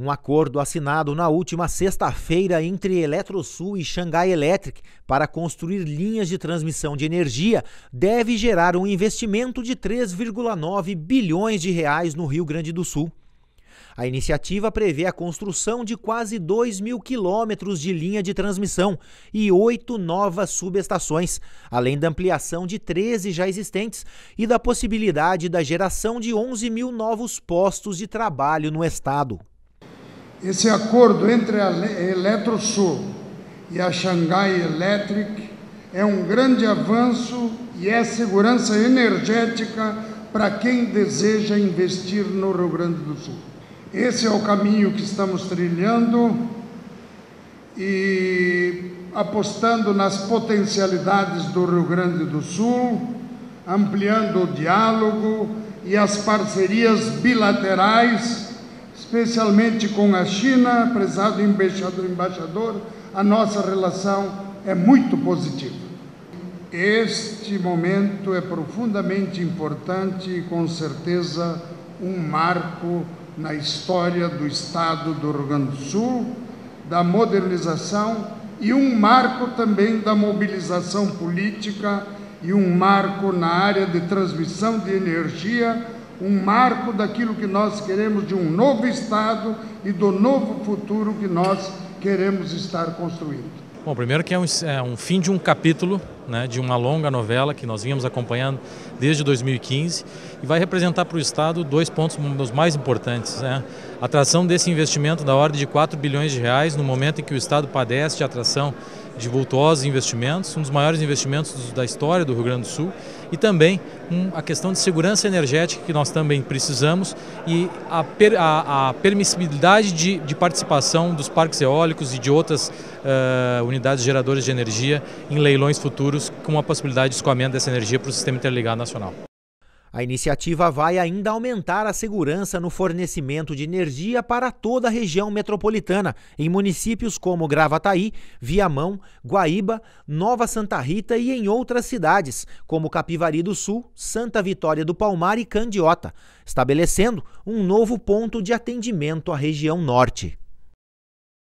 Um acordo assinado na última sexta-feira entre Eletrosul e Xangai Electric para construir linhas de transmissão de energia deve gerar um investimento de 3,9 bilhões de reais no Rio Grande do Sul. A iniciativa prevê a construção de quase 2 mil quilômetros de linha de transmissão e oito novas subestações, além da ampliação de 13 já existentes e da possibilidade da geração de 11 mil novos postos de trabalho no estado. Esse acordo entre a Eletrosul e a Xangai Electric é um grande avanço e é segurança energética para quem deseja investir no Rio Grande do Sul. Esse é o caminho que estamos trilhando e apostando nas potencialidades do Rio Grande do Sul, ampliando o diálogo e as parcerias bilaterais, especialmente com a China, prezado embaixador, embaixador, a nossa relação é muito positiva. Este momento é profundamente importante e com certeza um marco na história do Estado do Rio Grande do Sul, da modernização e um marco também da mobilização política e um marco na área de transmissão de energia, um marco daquilo que nós queremos de um novo Estado e do novo futuro que nós queremos estar construindo. Bom, primeiro que é um, é um fim de um capítulo, né, de uma longa novela que nós vínhamos acompanhando desde 2015 e vai representar para o Estado dois pontos dos mais importantes. Né? A atração desse investimento da ordem de 4 bilhões de reais no momento em que o Estado padece de atração de vultuosos investimentos, um dos maiores investimentos da história do Rio Grande do Sul, e também um, a questão de segurança energética que nós também precisamos e a, per, a, a permissibilidade de, de, participação dos parques eólicos e de outras uh, unidades geradoras de energia em leilões futuros com a possibilidade de escoamento dessa energia para o sistema interligado nacional. A iniciativa vai ainda aumentar a segurança no fornecimento de energia para toda a região metropolitana, em municípios como Gravataí, Viamão, Guaíba, Nova Santa Rita e em outras cidades, como Capivari do Sul, Santa Vitória do Palmar e Candiota, estabelecendo um novo ponto de atendimento à região norte.